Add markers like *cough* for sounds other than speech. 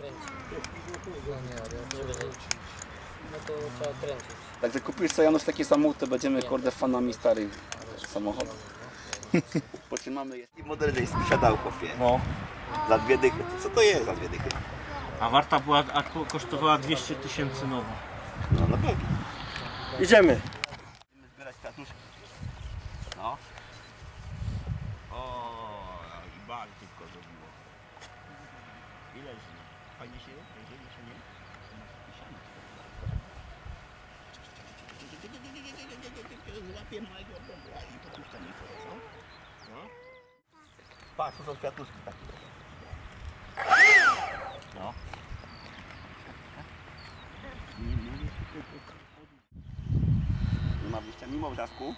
kręcić. No nie, ale żeby wrócić. No to trzeba kręcić. Także kupisz sobie Janusz taki samochód, to będziemy kurde fanami starych samochodów. *laughs* Potrzymamy jest. I model jest sprzedał chłopie. No. Za dwie dychy. Co to jest za dwie dychy? A warta była, a ko- kosztowała 200 tysięcy nowa. No na pewno. Idziemy. Fajnie się się nie? Złapię małego bąbla i popuszczam ich trochę, co? No. Patrz, to są kwiatuszki takie. No. Nie ma wyjścia mimo wrzasku.